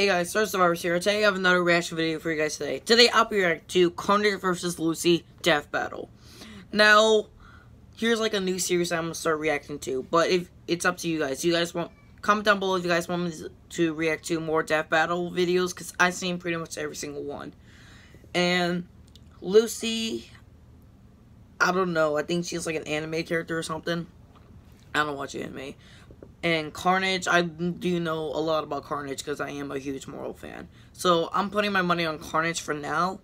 Hey guys, Sairus the Virus here. Today I have another reaction video for you guys today. Today I'll be reacting to Carnage vs. Lucy Death Battle. Now, here's like a new series I'm gonna start reacting to, but if it's up to you guys. You guys want comment down below if you guys want me to react to more Death Battle videos, because I've seen pretty much every single one. And Lucy, I don't know. I think she's like an anime character or something. I don't watch anime. And Carnage, I do know a lot about Carnage because I am a huge Marvel fan. So I'm putting my money on Carnage for now.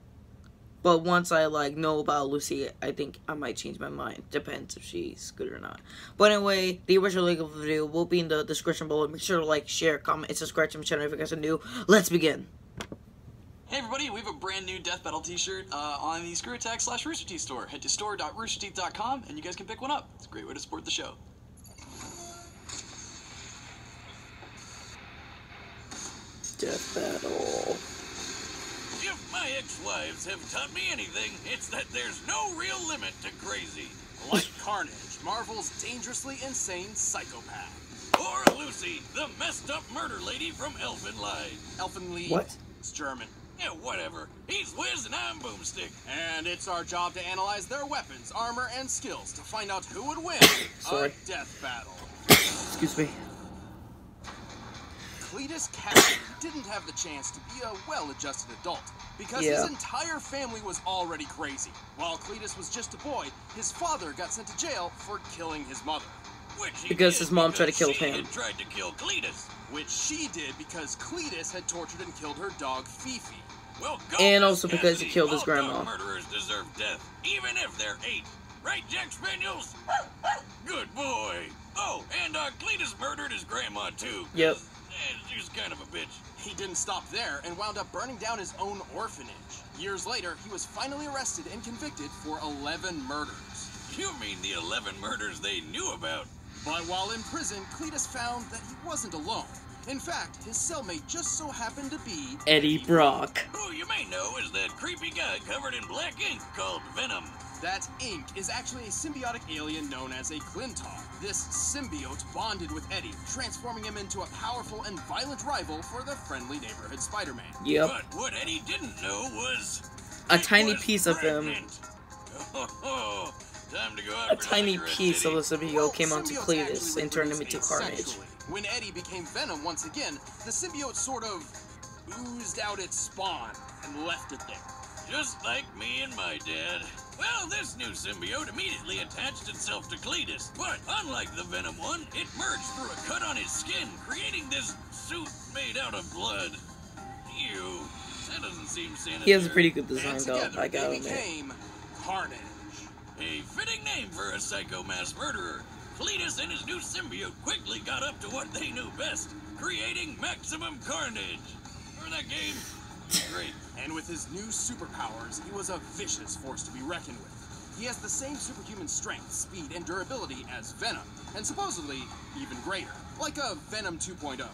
But once I like know about Lucy, I think I might change my mind. Depends if she's good or not. But anyway, the original link of the video will be in the description below. Make sure to like, share, comment, and subscribe to my channel if you guys are new. Let's begin. Hey everybody, we have a brand new Death Battle t-shirt uh, on the ScrewAttack slash Rooster Teeth store. Head to store.roosterteeth.com and you guys can pick one up. It's a great way to support the show. Death Battle. If my ex-wives have taught me anything, it's that there's no real limit to crazy. Like Carnage, Marvel's dangerously insane psychopath. Or Lucy, the messed up murder lady from Elfen Lied. Elfenlied. What? It's German. Yeah, whatever. He's Wiz and I'm Boomstick. And it's our job to analyze their weapons, armor, and skills to find out who would win Sorry. a death battle. Excuse me. Cletus Cassidy didn't have the chance to be a well-adjusted adult because Yeah. his entire family was already crazy. While Cletus was just a boy, his father got sent to jail for killing his mother, Which he Because his mom tried to kill him. tried to kill Cletus. which she did because Cletus had tortured and killed her dog Fifi. Well, go And also because he Cassidy. killed his grandma. murderers deserve death, even if they're eight. Right, Jack Spaniels? Good boy. Oh, and uh, Cletus murdered his grandma too. Yep. She's kind of a bitch. He didn't stop there and wound up burning down his own orphanage. Years later, he was finally arrested and convicted for 11 murders. You mean the 11 murders they knew about? But while in prison, Cletus found that he wasn't alone. In fact, his cellmate just so happened to be Eddie Brock. Who you may know is that creepy guy covered in black ink called Venom. That ink is actually a symbiotic alien known as a Klyntar. This symbiote bonded with Eddie, transforming him into a powerful and violent rival for the friendly neighborhood Spider-Man. Yep. But what Eddie didn't know was A tiny was piece of him. pregnant. Oh, time to go A tiny piece of city. the Well, symbiote came onto symbiotes Cletus and turned him into Carnage. When Eddie became Venom once again, the symbiote sort of oozed out its spawn and left it there. Just like me and my dad. Well, this new symbiote immediately attached itself to Cletus, but unlike the Venom one, it merged through a cut on his skin, creating this suit made out of blood. Ew, that doesn't seem sanitary. He has a pretty good design though, I gotta they admit. became Carnage. A fitting name for a psycho mass murderer. Cletus and his new symbiote quickly got up to what they knew best, creating maximum carnage. Remember that game? Great. And with his new superpowers, he was a vicious force to be reckoned with. He has the same superhuman strength, speed, and durability as Venom, and supposedly even greater, like a Venom oh. 2.0.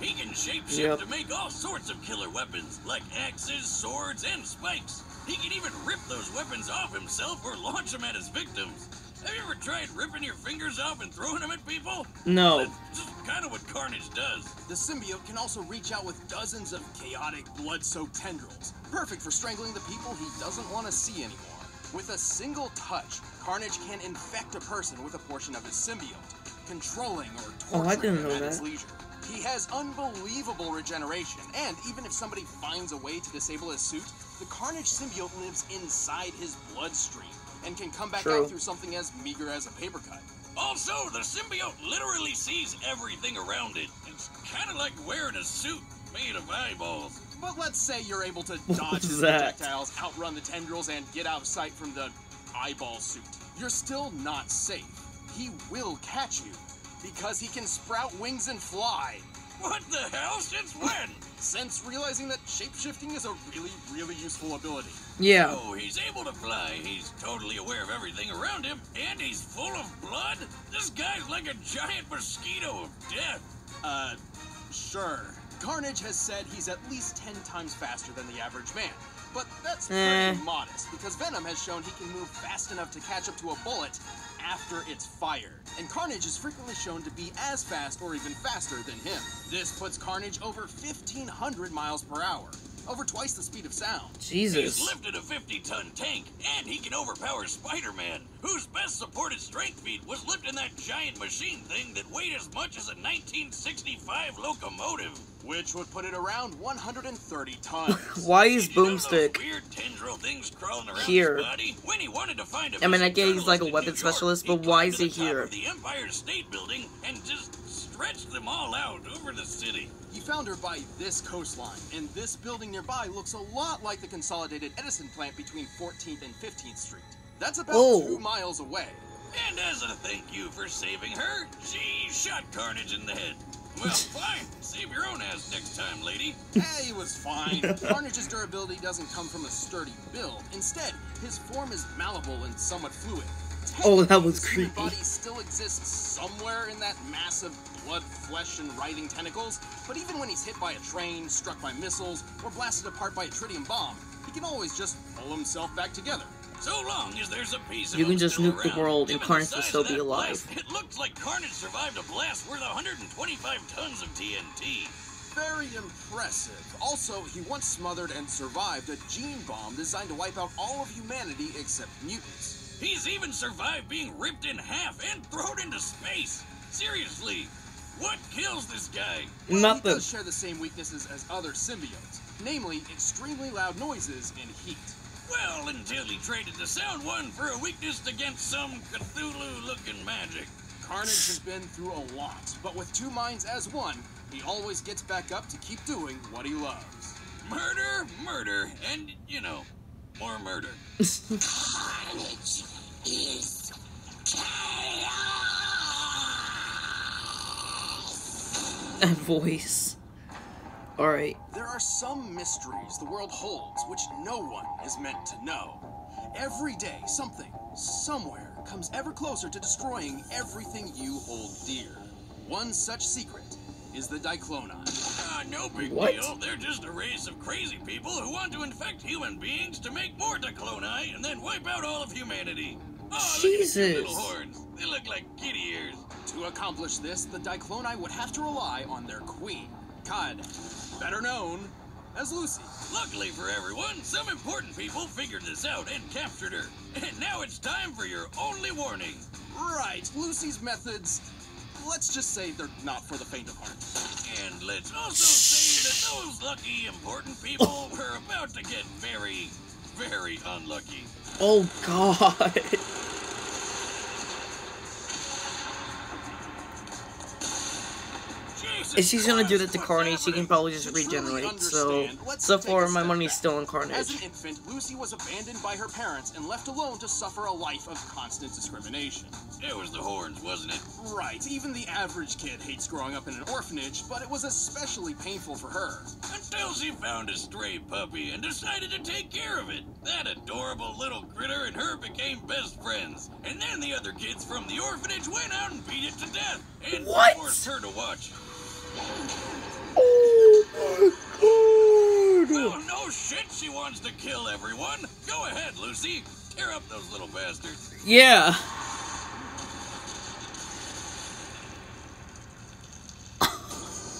He can shapeshift Yep. to make all sorts of killer weapons, like axes, swords, and spikes. He can even rip those weapons off himself or launch them at his victims. Have you ever tried ripping your fingers off and throwing them at people? No. That's just kind of what Carnage does. The symbiote can also reach out with dozens of chaotic, blood-soaked tendrils, perfect for strangling the people he doesn't want to see anymore. With a single touch, Carnage can infect a person with a portion of his symbiote, controlling or Oh, I torturing didn't them know at his leisure. He has unbelievable regeneration, and even if somebody finds a way to disable his suit, the Carnage symbiote lives inside his bloodstream and can come back True. out through something as meager as a paper cut. Also, the symbiote literally sees everything around it. It's kind of like wearing a suit made of eyeballs. But let's say you're able to dodge was his that? projectiles, outrun the tendrils, and get out of sight from the eyeball suit. You're still not safe. He will catch you because he can sprout wings and fly. What the hell? Since when? Since realizing that shapeshifting is a really, really useful ability. Yeah. Oh, he's able to fly. He's totally aware of everything around him, and he's full of blood. This guy's like a giant mosquito of death. Uh, sure. Carnage has said he's at least 10 times faster than the average man. But that's pretty Eh. modest, because Venom has shown he can move fast enough to catch up to a bullet after it's fired, and Carnage is frequently shown to be as fast or even faster than him. This puts Carnage over 1,500 miles per hour, over twice the speed of sound. Jesus. He's lifted a 50-ton tank, and he can overpower Spider-Man, whose best supported strength feat was lifting that giant machine thing that weighed as much as a 1965 locomotive. Which would put it around 130 tons. Why is Did you know Boomstick? weird tendril things crawling around here? his body? When he wanted to find a I mean, I missing get he's like a journalist in weapon New York, specialist, but why is he here? The Empire State Building and just stretched them all out over the city. He found her by this coastline, and this building nearby looks a lot like the consolidated Edison plant between 14th and 15th Street. That's about Oh. two miles away. And as a thank you for saving her, she shot Carnage in the head. Well, fine. Save your own ass next time, lady. Hey, he was fine. Carnage's durability doesn't come from a sturdy build. Instead, his form is malleable and somewhat fluid. Oh, that was His human creepy. body still exists somewhere in that mass of blood, flesh, and writhing tentacles. But even when he's hit by a train, struck by missiles, or blasted apart by a tritium bomb, he can always just pull himself back together. So long as there's a piece of You can just still nuke the world and Given Carnage will still be alive. blast, it looks like Carnage survived a blast worth 125 tons of TNT. Very impressive. Also, he once smothered and survived a gene bomb designed to wipe out all of humanity except mutants. He's even survived being ripped in half and thrown into space. Seriously, what kills this guy? Well, He Nothing. does share the same weaknesses as other symbiotes, namely extremely loud noises and heat. Well, until he traded the sound one for a weakness against some Cthulhu-looking magic. Carnage has been through a lot, but with two minds as one, he always gets back up to keep doing what he loves. Murder, murder, and, you know, more murder. That voice. Alright. There are some mysteries the world holds which no one is meant to know. Every day, something, somewhere, comes ever closer to destroying everything you hold dear. One such secret is the Diclonii. Ah, no big What? deal. They're just a race of crazy people who want to infect human beings to make more Diclonii and then wipe out all of humanity. Oh, look at Jesus. little horns. They look like kitty ears. To accomplish this, the Diclonii would have to rely on their queen, Kaede, better known as Lucy. Luckily for everyone, some important people figured this out and captured her. And now it's time for your only warning. Right, Lucy's methods, let's just say they're not for the faint of heart. And let's also say that those lucky important people were about to get very, very unlucky. Oh god. If she's gonna do that to what's Carnage, she can probably just regenerate. So, so far, my money's back. still in As an infant, Lucy was abandoned by her parents and left alone to suffer a life of constant discrimination. It was the horns, wasn't it? Right, even the average kid hates growing up in an orphanage, but it was especially painful for her. Until she found a stray puppy and decided to take care of it. That adorable little critter and her became best friends. And then the other kids from the orphanage went out and beat it to death. And What? forced her to watch. Oh my god. Well, no shit she wants to kill everyone. Go ahead, Lucy. Tear up those little bastards. Yeah.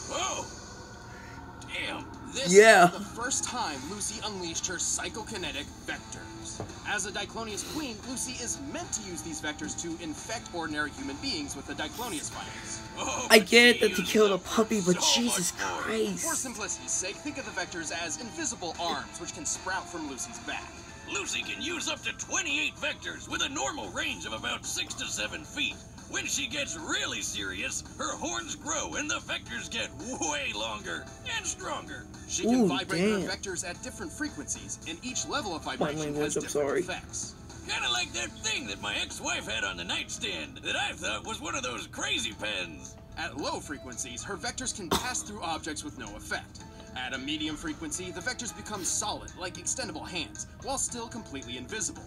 Whoa. Damn. This Yeah. Is the first time Lucy unleashed her psychokinetic vectors. As a Diclonius queen, Lucy is meant to use these vectors to infect ordinary human beings with the Diclonius virus. Oh, I get that to uses kill the them puppy, but so Jesus Christ. For simplicity's sake, think of the vectors as invisible arms which can sprout from Lucy's back. Lucy can use up to 28 vectors with a normal range of about 6 to 7 feet. When she gets really serious, her horns grow and the vectors get way longer and stronger. She can Ooh, vibrate damn. her vectors at different frequencies, and each level of vibration language, has I'm different sorry. effects. Kinda like that thing that my ex-wife had on the nightstand that I thought was one of those crazy pens. At low frequencies, her vectors can pass through objects with no effect. At a medium frequency, the vectors become solid, like extendable hands, while still completely invisible.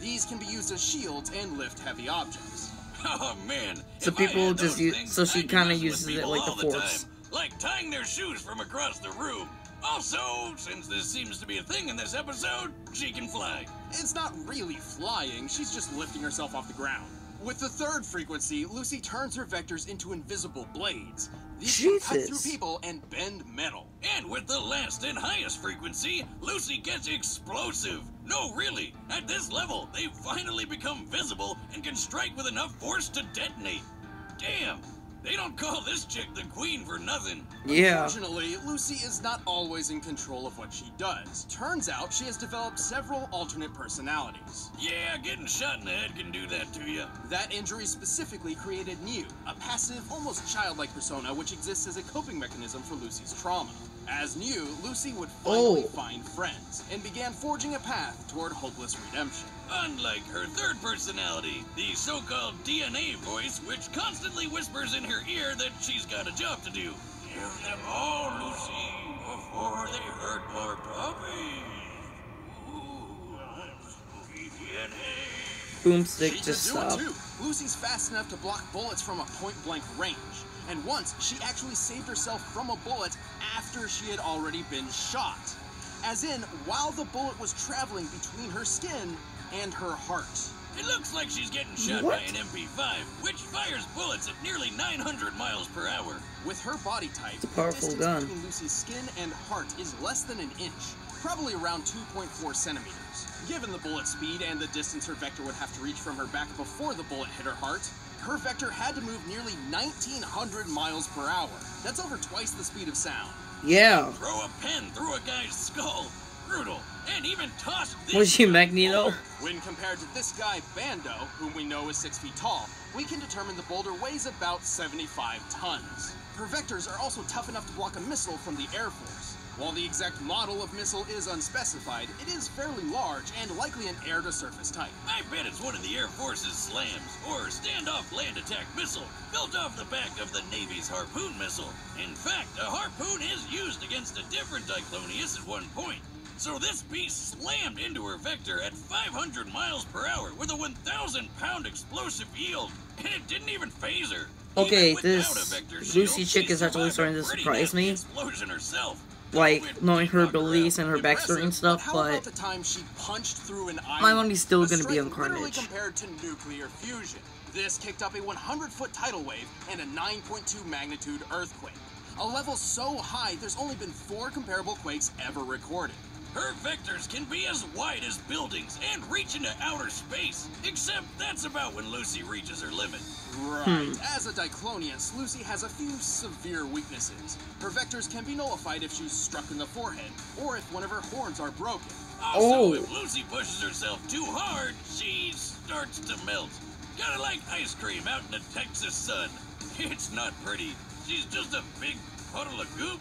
These can be used as shields and lift heavy objects. Oh man. So if people just use- things, so she kinda uses it like the all Force. time, like tying their shoes from across the room. Also, since this seems to be a thing in this episode, she can fly. It's not really flying, she's just lifting herself off the ground. With the third frequency, Lucy turns her vectors into invisible blades. These can cut through people and bend metal. And with the last and highest frequency, Lucy gets explosive. No, really, at this level, they finally become visible and can strike with enough force to detonate. Damn, they don't call this chick the queen for nothing. Yeah. Unfortunately, Lucy is not always in control of what she does. Turns out she has developed several alternate personalities. Yeah, getting shot in the head can do that to you. That injury specifically created Nyu, a passive, almost childlike persona which exists as a coping mechanism for Lucy's trauma. As Nyu, Lucy would finally Oh. find friends and began forging a path toward hopeless redemption. Unlike her third personality, the so-called DNA voice, which constantly whispers in her ear that she's got a job to do. Give them all, Lucy, before they hurt more puppies. Ooh, I'm spooky DNA. Boomstick just could stopped. Lucy's fast enough to block bullets from a point-blank range. And once, she actually saved herself from a bullet after she had already been shot. As in, while the bullet was traveling between her skin and her heart. It looks like she's getting shot What? by an MP5, which fires bullets at nearly 900 miles per hour. With her body type, a the distance gun. between Lucy's skin and heart is less than an inch, probably around 2.4 centimeters. Given the bullet speed and the distance her vector would have to reach from her back before the bullet hit her heart, her vector had to move nearly 1900 miles per hour. That's over twice the speed of sound. Yeah. Throw a pen through a guy's skull. Brutal. And even toss this Was she guy Magneto? forward. When compared to this guy, Bando, whom we know is 6 feet tall, we can determine the boulder weighs about 75 tons. Her vectors are also tough enough to block a missile from the Air Force. While the exact model of missile is unspecified, it is fairly large and likely an air-to-surface type. I bet it's one of the Air Force's SLAMs, or standoff land attack missile, built off the back of the Navy's Harpoon missile. In fact, a harpoon is used against a different Diclonius at one point. So this beast slammed into her vector at 500 miles per hour with a 1,000 pound explosive yield, and it didn't even phase her. Okay, Even this without a vector Lucy shield, chick is actually starting to surprise nasty me. Explosion herself. Like, knowing her knocked her out. abilities and her backstory and stuff, but the time she punched through an iron? My money's still gonna be on Carnage. compared to nuclear fusion. This kicked up a 100-foot tidal wave and a 9.2 magnitude earthquake. A level so high, there's only been four comparable quakes ever recorded. Her vectors can be as wide as buildings and reach into outer space. Except that's about when Lucy reaches her limit. Right. Hmm. As a Diclonius, Lucy has a few severe weaknesses. Her vectors can be nullified if she's struck in the forehead, or if one of her horns are broken. Oh, also, Oh. if Lucy pushes herself too hard, she starts to melt. Kinda like ice cream out in the Texas sun. It's not pretty. She's just a big puddle of goop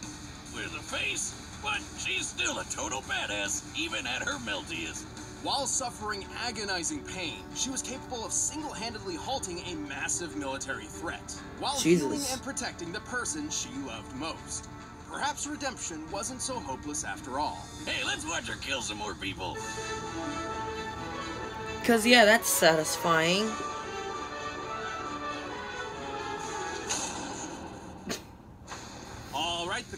with a face, but she's still a total badass, even at her meltiest. While suffering agonizing pain, she was capable of single-handedly halting a massive military threat, while healing and protecting the person she loved most. Perhaps redemption wasn't so hopeless after all. Hey, let's watch her kill some more people. Cause yeah, that's satisfying.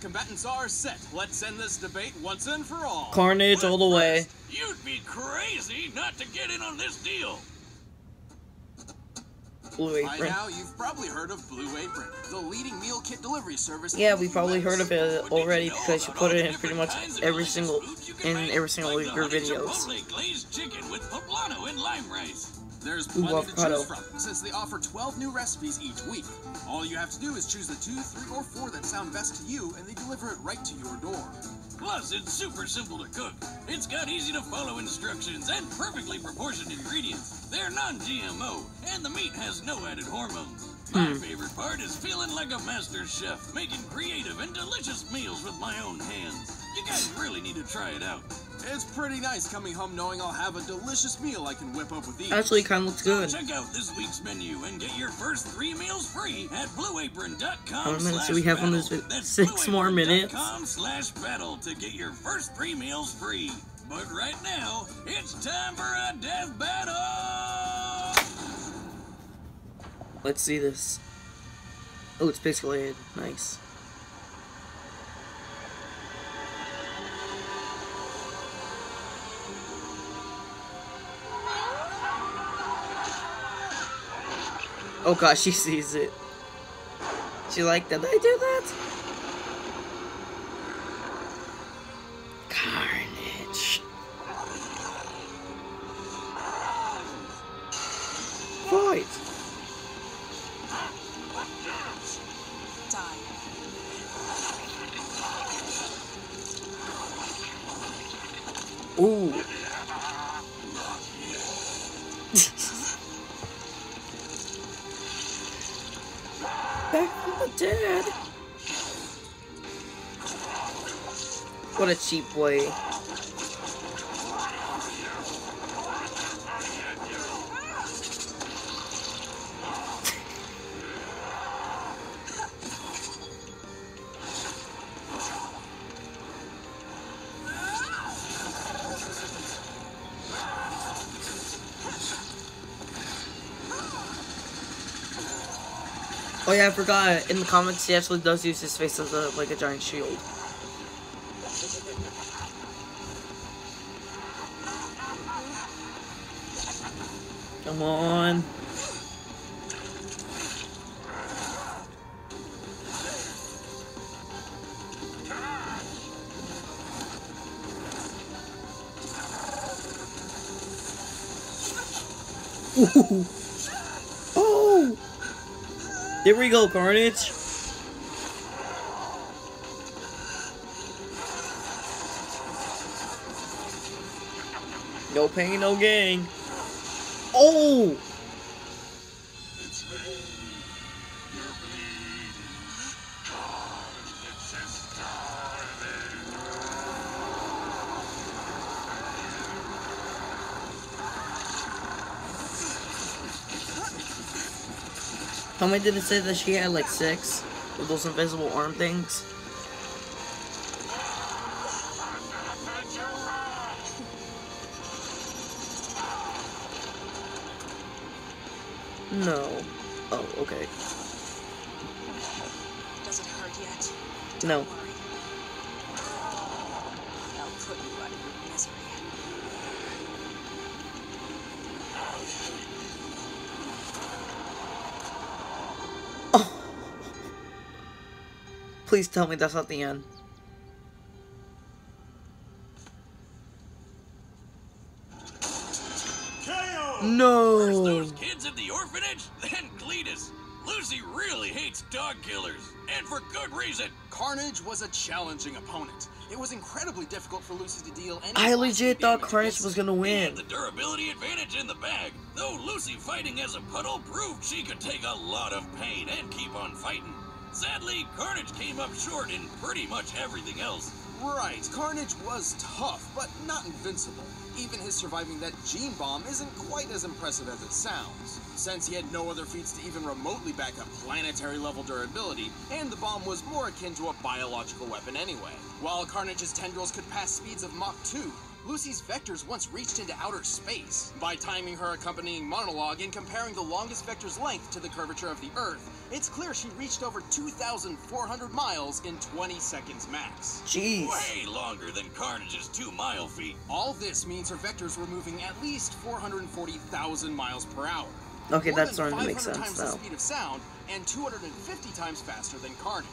Combatants are set. Let's end this debate once and for all. Carnage all the way. You'd be crazy not to get in on this deal. Blue By Apron. now, you've probably heard of Blue Apron, the leading meal kit delivery service. Yeah, we probably heard of it But you already because you put it in pretty much every single you in every single like of your videos. chicken with poblano and lime rice. There's Ooh, plenty to avocado. choose from, since they offer 12 new recipes each week. All you have to do is choose the two, three, or four that sound best to you, and they deliver it right to your door. Plus, it's super simple to cook. It's got easy to follow instructions and perfectly proportioned ingredients. They're non-GMO, and the meat has no added hormones. My favorite part is feeling like a master chef, making creative and delicious meals with my own hands. You guys really need to try it out. It's pretty nice coming home knowing I'll have a delicious meal I can whip up with these. Actually, kind of looks So good. check out this week's menu and get your first three meals free at blueapron.com. How many minutes do we have on this Six more minutes. slash battle to get your first three meals free. But right now, it's time for a death battle! Let's see this. Oh, it's pixelated. Nice. Oh gosh, she sees it. She like, did I do that? Carnage. Fight. Die. Ooh. What a cheap way. Oh yeah, I forgot. In the comics, he actually does use his face as a like a giant shield. Come on. Ooh. Oh! There we go, Carnage. No pain, no gain. Oh! How many did it say that she had? Like six? With those invisible arm things? No. Oh, okay. Does it hurt yet? No. Don't worry. I'll put you out of your misery. Oh. Please tell me that's not the end. Dog killers, and for good reason. Carnage was a challenging opponent. It was incredibly difficult for Lucy to deal any I legit thought damage Carnage was gonna He had win. the durability advantage in the bag, though Lucy fighting as a puddle proved she could take a lot of pain and keep on fighting. Sadly, Carnage came up short in pretty much everything else. Right, Carnage was tough, but not invincible. Even his surviving that gene bomb isn't quite as impressive as it sounds. Since he had no other feats to even remotely back up planetary level durability, and the bomb was more akin to a biological weapon anyway. While Carnage's tendrils could pass speeds of Mach 2, Lucy's vectors once reached into outer space. By timing her accompanying monologue and comparing the longest vector's length to the curvature of the Earth, it's clear she reached over 2,400 miles in 20 seconds max. Jeez. Way longer than Carnage's two mile feet. All this means her vectors were moving at least 440,000 miles per hour. Okay, More that's than starting to make sense times the speed of sound and 250 times faster than Carnage.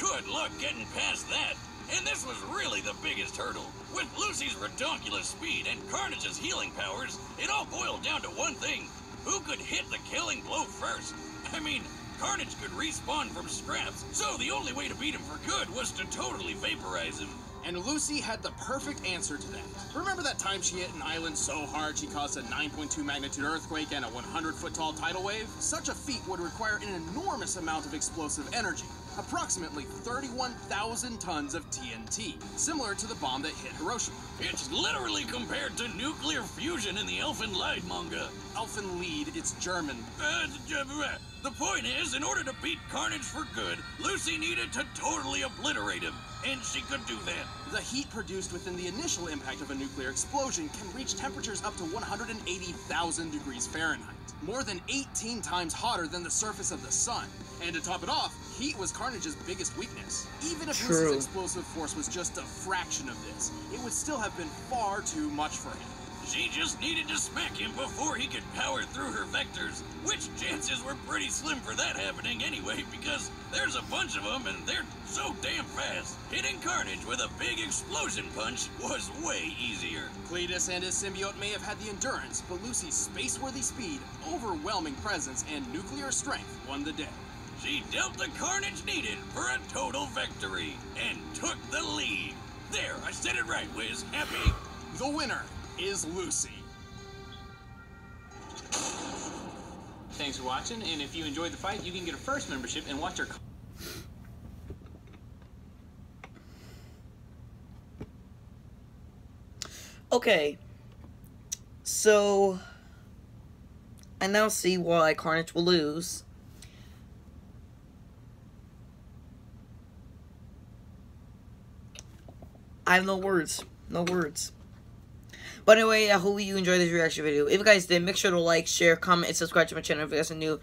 Good luck getting past that. And this was really the biggest hurdle. With Lucy's redonkulous speed and Carnage's healing powers, it all boiled down to one thing. Who could hit the killing blow first? I mean, Carnage could respawn from scraps, so the only way to beat him for good was to totally vaporize him. And Lucy had the perfect answer to that. Remember that time she hit an island so hard she caused a 9.2 magnitude earthquake and a 100 foot tall tidal wave? Such a feat would require an enormous amount of explosive energy, approximately 31,000 tons of TNT, similar to the bomb that hit Hiroshima. It's literally compared to nuclear fusion in the Elfen Lied manga. Elfen Lied, it's German. Uh, j- j- the point is, in order to beat Carnage for good, Lucy needed to totally obliterate him. And she could do that. The heat produced within the initial impact of a nuclear explosion can reach temperatures up to 180,000 degrees Fahrenheit, more than 18 times hotter than the surface of the sun. And to top it off, heat was Carnage's biggest weakness. Even if True. Lucy's explosive force was just a fraction of this, it would still have been far too much for him. She just needed to smack him before he could power through her vectors, which chances were pretty slim for that happening anyway, because there's a bunch of them and they're so damn fast. Hitting Carnage with a big explosion punch was way easier. Cletus and his symbiote may have had the endurance, but Lucy's space-worthy speed, overwhelming presence, and nuclear strength won the day. She dealt the carnage needed for a total victory and took the lead. There, I said it right, Wiz. Happy? The winner is Lucy. Thanks for watching, and if you enjoyed the fight, you can get a first membership and watch our. Okay. So I now see why Carnage will lose. I have no words. No words. But anyway, I hope you enjoyed this reaction video. If you guys did, make sure to like, share, comment, and subscribe to my channel if you guys are new.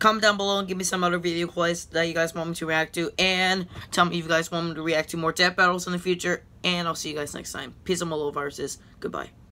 Comment down below and give me some other video clips that you guys want me to react to. And tell me if you guys want me to react to more death battles in the future. And I'll see you guys next time. Peace and Molo viruses. Goodbye.